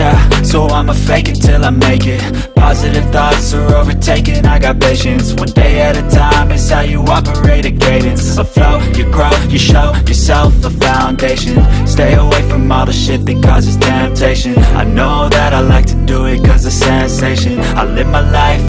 Yeah, so I'ma fake it till I make it. Positive thoughts are overtaken, I got patience. One day at a time is how you operate a cadence. A flow, you grow, you show yourself a foundation. Stay away from all the shit that causes temptation. I know that I like to do it cause of sensation. I live my life